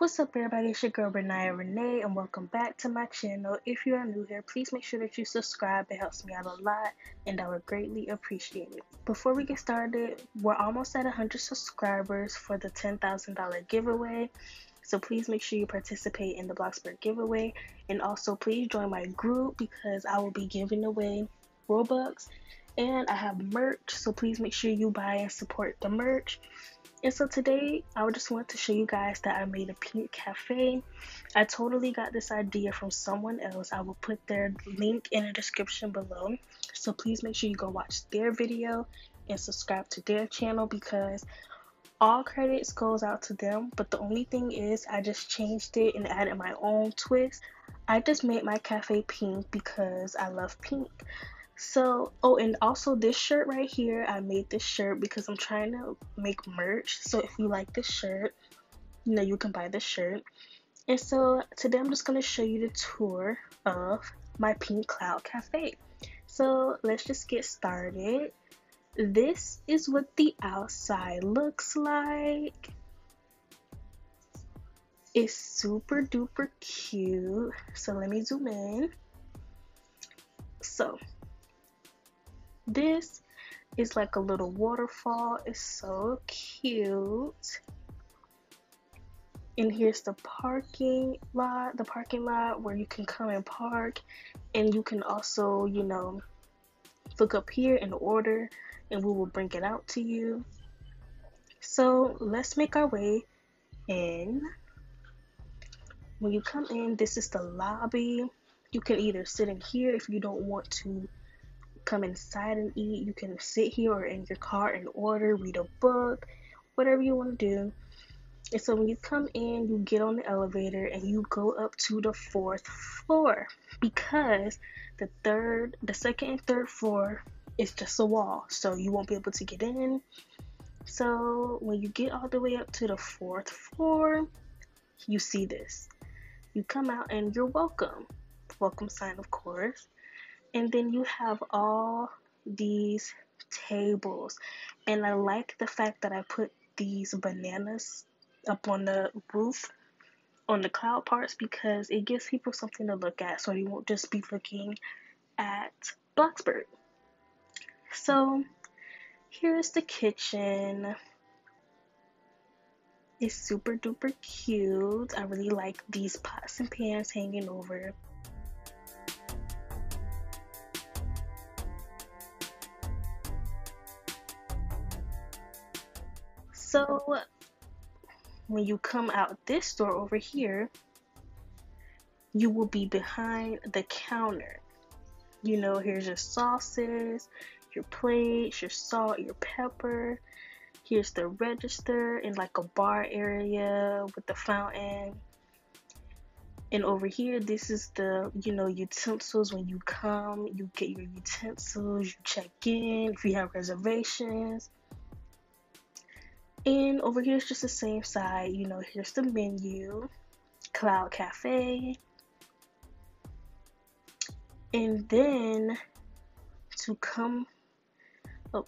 What's up, everybody? It's your girl Brenia Renee, and welcome back to my channel. If you are new here, please make sure that you subscribe. It helps me out a lot, and I would greatly appreciate it. Before we get started, we're almost at 100 subscribers for the $10,000 giveaway. So please make sure you participate in the Bloxburg giveaway, and also please join my group because I will be giving away Robux, and I have merch. So please make sure you buy and support the merch. And so today I just want to show you guys that I made a pink cafe. I totally got this idea from someone else. I will put their link in the description below. So please make sure you go watch their video and subscribe to their channel because all credits goes out to them. But the only thing is I just changed it and added my own twist. I just made my cafe pink because I love pink. So, oh, and also this shirt right here, I made this shirt because I'm trying to make merch. So, if you like this shirt, you know, you can buy this shirt. And so, today I'm just going to show you the tour of my Pink Cloud Cafe. So, let's just get started. This is what the outside looks like. It's super duper cute. So, let me zoom in. So, this is like a little waterfall. It's so cute. And here's the parking lot, the parking lot where you can come and park. And you can also, you know, look up here and order and we will bring it out to you. So let's make our way in. When you come in, this is the lobby. You can either sit in here if you don't want to come inside and eat. You can sit here or in your car and order, read a book, whatever you want to do. And so when you come in, you get on the elevator and you go up to the fourth floor because the third, the second and third floor is just a wall, so you won't be able to get in. So when you get all the way up to the fourth floor, you see this. You come out and you're welcome. Welcome sign, of course and then you have all these tables and i like the fact that i put these bananas up on the roof on the cloud parts because it gives people something to look at so you won't just be looking at Bloxburg. So here's the kitchen. It's super duper cute. I really like these pots and pans hanging over. So when you come out this door over here, you will be behind the counter. You know, here's your sauces, your plates, your salt, your pepper. Here's the register in like a bar area with the fountain. And over here, this is the, you know, utensils. When you come, you get your utensils, you check in, if you have reservations. And over here is just the same side. You know, here's the menu, Cloud Cafe. And then to come oh,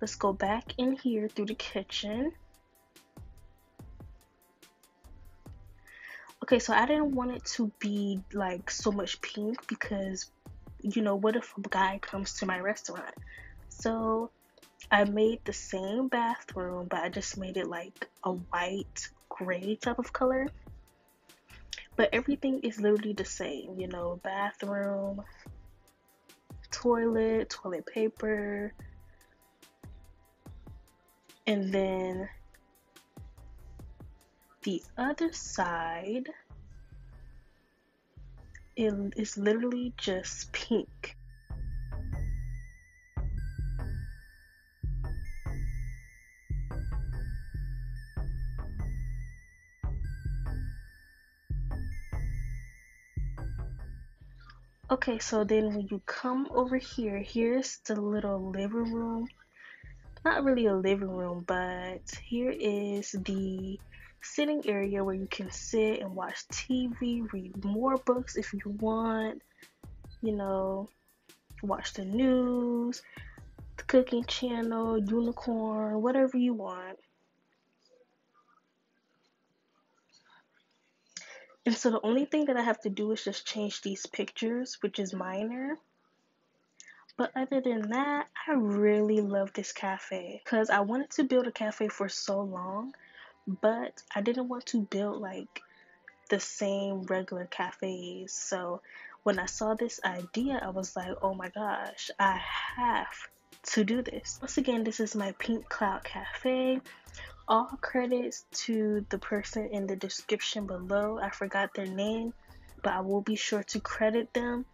let's go back in here through the kitchen. Okay, so I didn't want it to be like so much pink because you know, what if a guy comes to my restaurant? So I made the same bathroom, but I just made it like a white gray type of color. But everything is literally the same, you know, bathroom, toilet, toilet paper, and then the other side it is literally just pink. Okay, so then when you come over here, here's the little living room. Not really a living room, but here is the sitting area where you can sit and watch TV, read more books if you want, you know, watch the news, the cooking channel, unicorn, whatever you want. And so the only thing that I have to do is just change these pictures, which is minor. But other than that, I really love this cafe because I wanted to build a cafe for so long, but I didn't want to build like the same regular cafes. So when I saw this idea, I was like, oh my gosh, I have to do this. Once again, this is my Pink Cloud Cafe. All credits to the person in the description below. I forgot their name, but I will be sure to credit them.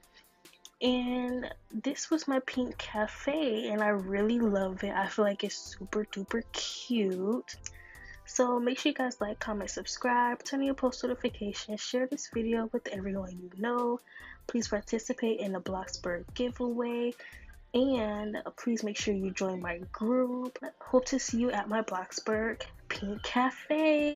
And this was my pink cafe, and I really love it. I feel like it's super duper cute. So make sure you guys like, comment, subscribe, turn on your post notifications, share this video with everyone you know. Please participate in the Bloxburg giveaway. And please make sure you join my group. Hope to see you at my Bloxburg Pink Cafe.